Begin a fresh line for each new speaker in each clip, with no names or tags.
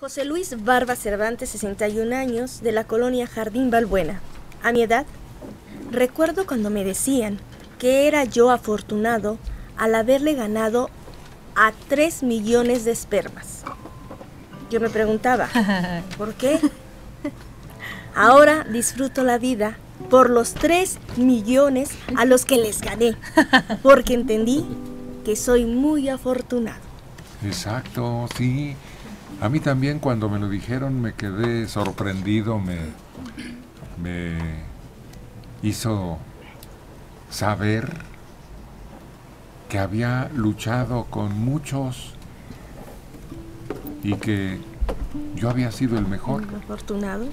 José Luis Barba Cervantes, 61 años, de la colonia Jardín Balbuena. A mi edad, recuerdo cuando me decían que era yo afortunado al haberle ganado a 3 millones de espermas. Yo me preguntaba, ¿por qué? Ahora disfruto la vida por los 3 millones a los que les gané, porque entendí que soy muy afortunado.
Exacto, sí. A mí también cuando me lo dijeron me quedé sorprendido, me, me hizo saber que había luchado con muchos y que yo había sido el mejor.
¿Afortunado?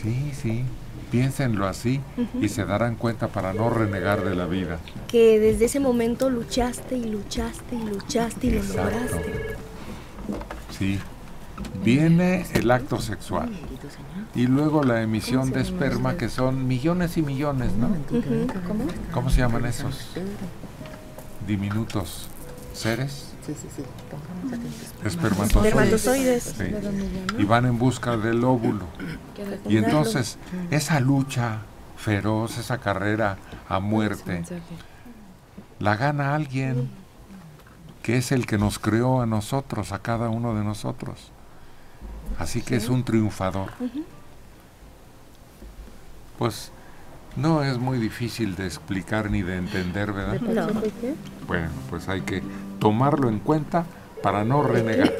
Sí, sí. Piénsenlo así y se darán cuenta para no renegar de la vida.
Que desde ese momento luchaste y luchaste y luchaste y lo lograste.
Sí. Viene el acto sexual y luego la emisión de esperma que son millones y millones, ¿no? ¿Cómo se llaman esos diminutos seres? Espermatozoides.
Espermatozoides.
Sí. Y van en busca del óvulo. Y entonces esa lucha feroz, esa carrera a muerte, la gana alguien que es el que nos creó a nosotros, a cada uno de nosotros. Así que es un triunfador. Pues no es muy difícil de explicar ni de entender, ¿verdad?
No.
Bueno, pues hay que tomarlo en cuenta para no renegar.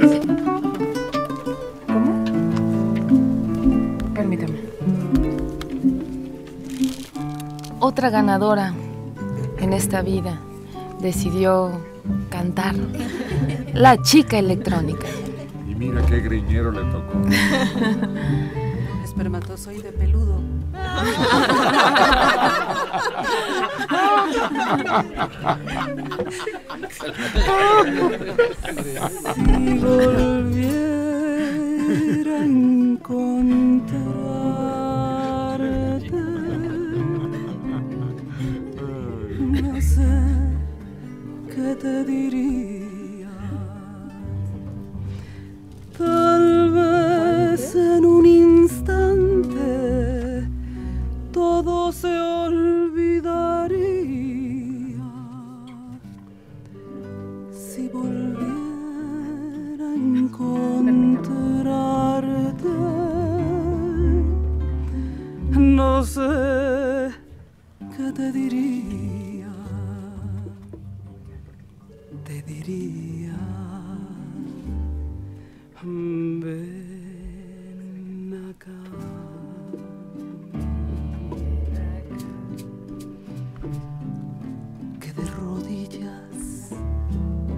Permítame. Otra ganadora en esta vida decidió cantar. La chica electrónica.
Mira qué griñero le tocó.
Espermatozoide peludo. Si volviera a encontrarte, no sé qué te diría. Todo se olvidaría. Si volviera a encontrarte, no sé qué te diría. Te diría,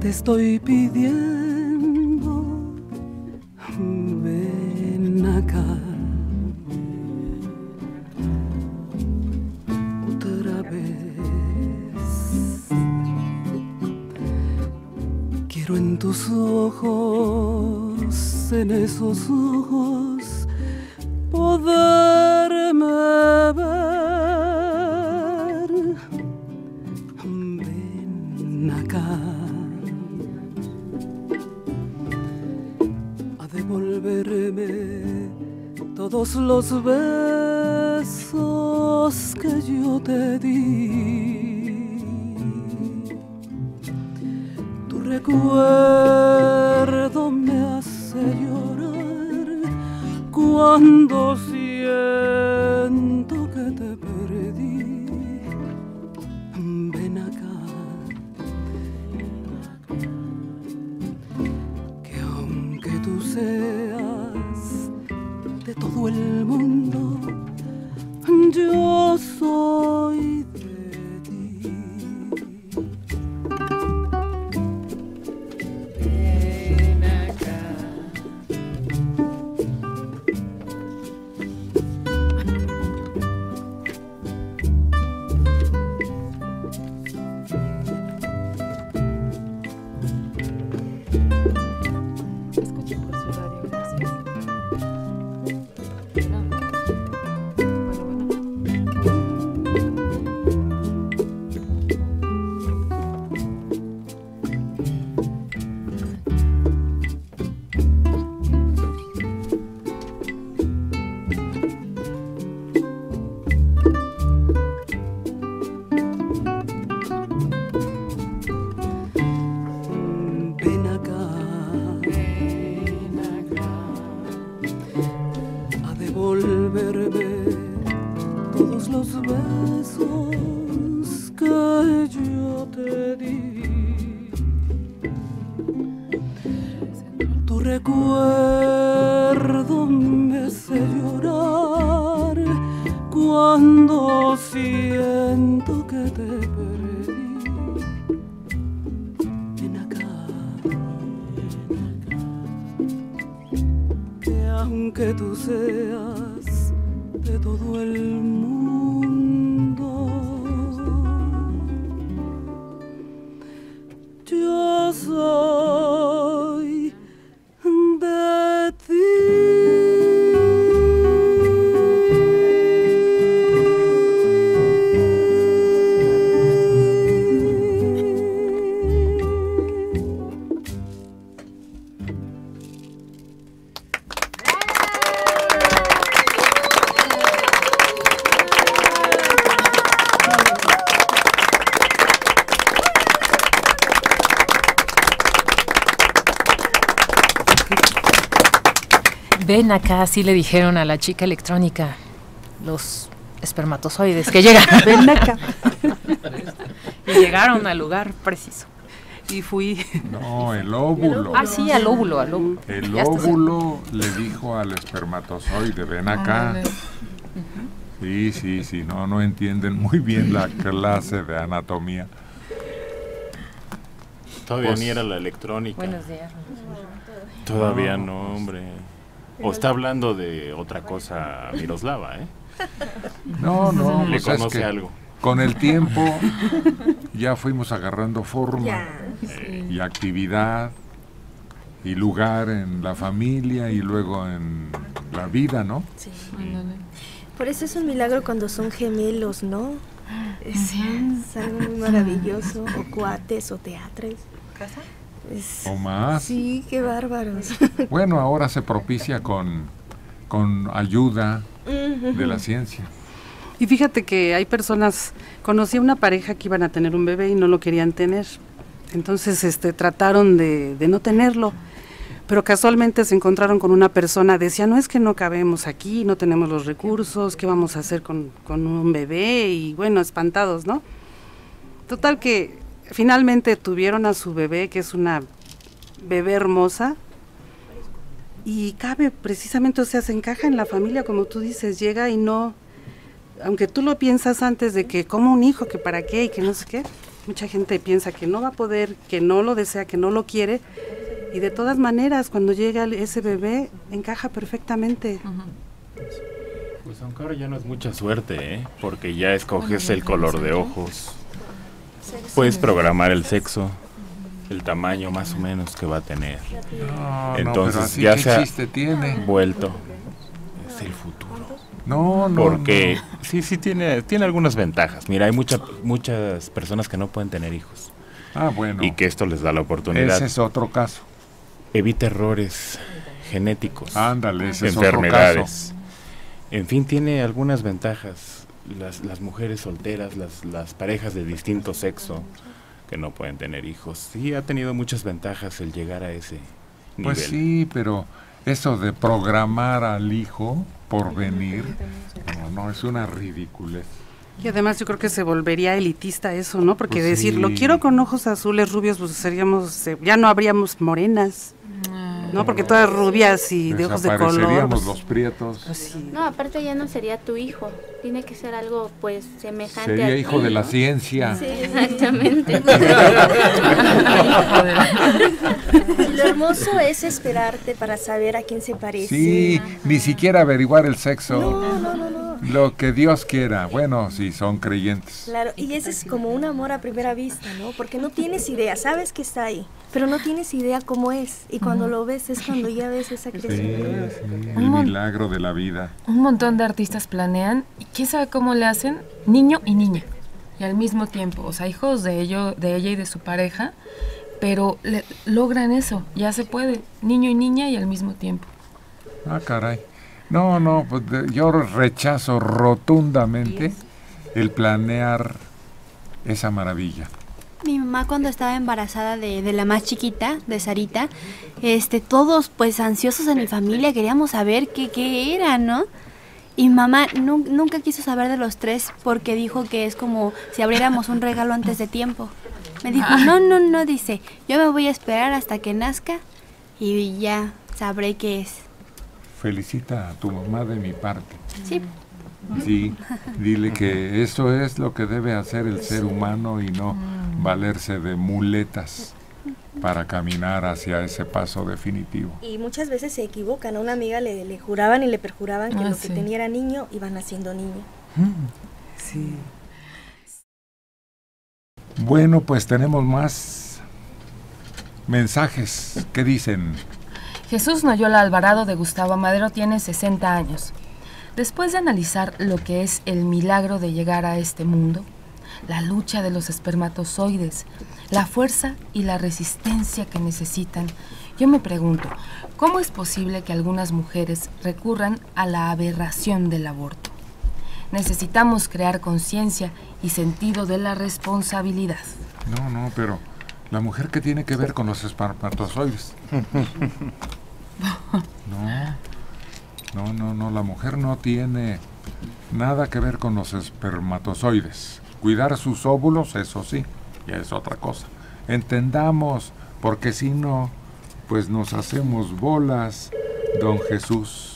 te estoy pidiendo, ven acá. Otra vez. Quiero en tus ojos, en esos ojos, poderme todos los besos que yo te di. Tu recuerdo me hace llorar cuando te perdí. Ven acá, que aunque tú seas de todo el mundo, yo soy
Ven acá,
así le dijeron a la chica electrónica. Los espermatozoides que llegan.
Ven acá.
y llegaron al lugar preciso.
Y fui.
No, el óvulo.
Ah, sí, al óvulo, al óvulo.
El
Ya
óvulo le dijo al espermatozoide, ven acá. Sí, sí, sí, no, no entienden muy bien la clase de anatomía.
Todavía
Pues-
ni era la electrónica.
Buenos días.
Todavía no, hombre. O está hablando de otra cosa Miroslava, ¿eh?
No, no,
Le
pues es
conoce
que
algo.
con el tiempo ya fuimos agarrando forma
Ya.
y actividad y lugar en la familia y luego en la vida, ¿no?
Sí. Por eso es un milagro cuando son gemelos, ¿no? Es, es algo muy maravilloso. O cuates o teatres. Es-
O más.
Sí, qué bárbaros.
Bueno, ahora se propicia con, con ayuda de la ciencia.
Y fíjate que hay personas, conocí a una pareja que iban a tener un bebé y no lo querían tener. Entonces este, trataron de, de no tenerlo. Pero casualmente se encontraron con una persona, decía, no es que no cabemos aquí, no tenemos los recursos, ¿qué vamos a hacer con, con un bebé? Y bueno, espantados, ¿no? Total que finalmente tuvieron a su bebé, que es una bebé hermosa, y cabe precisamente, o sea, se encaja en la familia, como tú dices, llega y no, aunque tú lo piensas antes de que como un hijo, que para qué y que no sé qué, mucha gente piensa que no va a poder, que no lo desea, que no lo quiere, y de todas maneras, cuando llega ese bebé, encaja perfectamente.
Pues aunque ahora ya no es mucha suerte, ¿eh? Porque ya escoges el color de ojos. Puedes programar el sexo, el tamaño más o menos que va a tener.
No,
Entonces,
no,
ya sea-
chiste tiene.
Vuelto. Es el futuro.
No, no.
Porque sí, sí tiene, tiene algunas ventajas. Mira, hay mucha, muchas personas que no pueden tener hijos
no. Ah, bueno.
y que esto les da la oportunidad.
Ese es otro caso.
Evita errores genéticos,
Ándale, ese es otro
enfermedades.
caso.
En fin, tiene algunas ventajas. Las, las mujeres solteras, las, las parejas de distinto sexo que no pueden tener hijos. Sí, ha tenido muchas ventajas el llegar a ese nivel.
Pues sí, pero eso de programar al hijo por venir, no, no, es una ridiculez.
Y además yo creo que se volvería elitista eso, ¿no? Porque
Pues
decir, lo quiero con ojos azules, rubios, pues seríamos, eh, ya no habríamos morenas, ¿no? Porque todas rubias y de ojos de color. Pues,
los prietos.
pues sí.
No, aparte ya no sería tu hijo. Tiene que ser algo pues semejante a
Sería hijo
ti,
de la
¿no?
ciencia.
Sí, exactamente.
Lo hermoso es esperarte para saber a quién se parece.
Sí, ni siquiera averiguar el sexo.
No, no, no, no.
Lo que Dios quiera. Bueno, si son creyentes.
Claro, y ese es como un amor a primera vista, ¿no? Porque no tienes idea, sabes que está ahí, pero no tienes idea cómo es. Y cuando lo ves es cuando ya ves esa
Sí,
criatura.
sí,
Un
el
mon-
milagro de la vida.
Un montón de artistas planean y quién sabe cómo le hacen niño y niña. Y al mismo tiempo, o sea, hijos de ello, de ella y de su pareja, pero le- logran eso, ya se puede, niño y niña y al mismo tiempo.
Ah, caray. No, no, pues de- yo rechazo rotundamente el planear esa maravilla.
Mi mamá cuando estaba embarazada de, de la más chiquita, de Sarita, este, todos pues ansiosos en mi familia queríamos saber qué, qué era, ¿no? Y mamá nu- nunca quiso saber de los tres porque dijo que es como si abriéramos un regalo antes de tiempo. Me dijo, no, no, no, dice, yo me voy a esperar hasta que nazca y ya sabré qué es.
Felicita a tu mamá de mi parte.
Sí.
Sí, dile que eso es lo que debe hacer el ser humano y no valerse de muletas para caminar hacia ese paso definitivo.
Y muchas veces se equivocan. A una amiga le, le juraban y le perjuraban que
Ah,
lo que tenía era niño y van naciendo niña.
Sí.
Bueno, pues tenemos más mensajes. ¿Qué dicen?
Jesús Noyola Alvarado de Gustavo Madero tiene 60 años. Después de analizar lo que es el milagro de llegar a este mundo, la lucha de los espermatozoides, la fuerza y la resistencia que necesitan, yo me pregunto, ¿cómo es posible que algunas mujeres recurran a la aberración del aborto? Necesitamos crear conciencia y sentido de la responsabilidad.
No, no, pero la mujer que tiene que ver con los espermatozoides. No, no, no, no, la mujer no tiene nada que ver con los espermatozoides. Cuidar sus óvulos, eso sí, ya es otra cosa. Entendamos, porque si no, pues nos hacemos bolas, don Jesús.